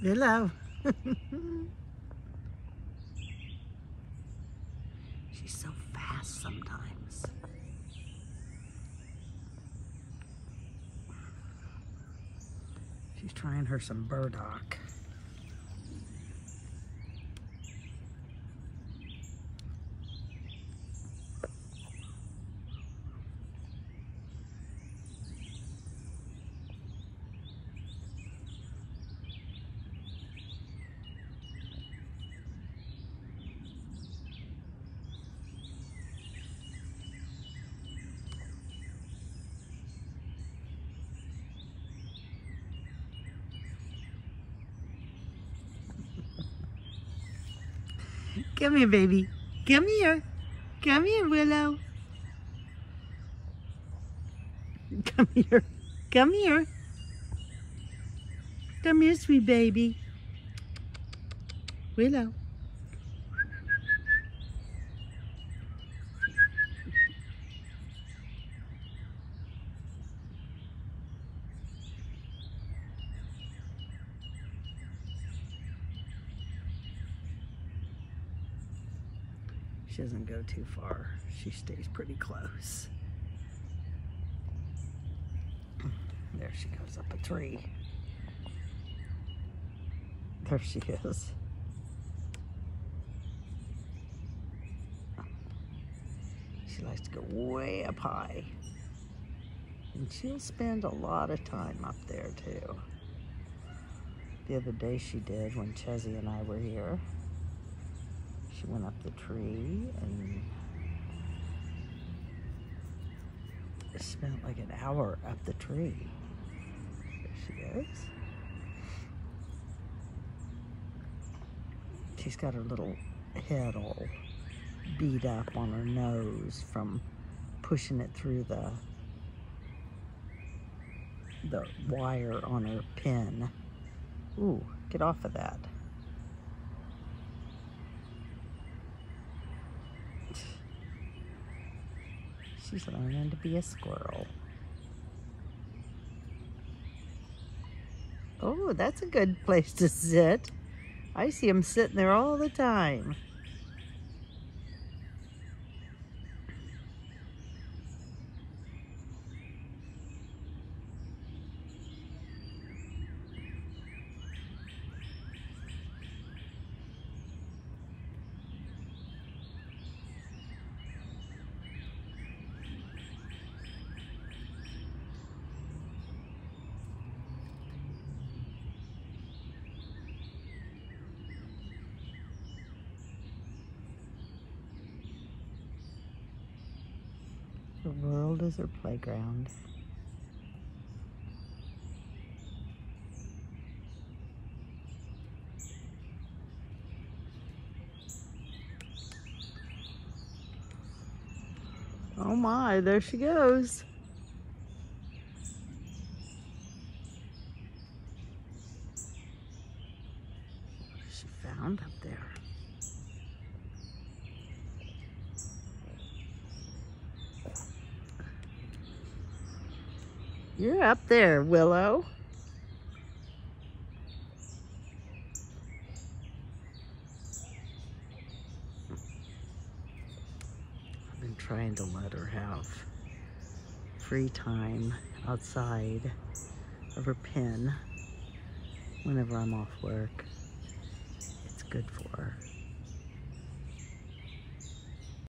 Willow. She's so fast sometimes. She's trying her some burdock. Come here, baby. Come here. Come here, Willow. Come here. Come here. Come here, sweet baby. Willow. She doesn't go too far. She stays pretty close. There she goes up a tree. There she is. She likes to go way up high. And she'll spend a lot of time up there too. The other day she did when Chezzy and I were here. She went up the tree and spent like an hour up the tree. There she is. She's got her little head all beat up on her nose from pushing it through the the wire on her pin. Ooh, get off of that. She's learning to be a squirrel. Oh, that's a good place to sit. I see him sitting there all the time. The world is her playground. Oh my, there she goes. She found up there. You're up there, Willow. I've been trying to let her have free time outside of her pen whenever I'm off work. It's good for her.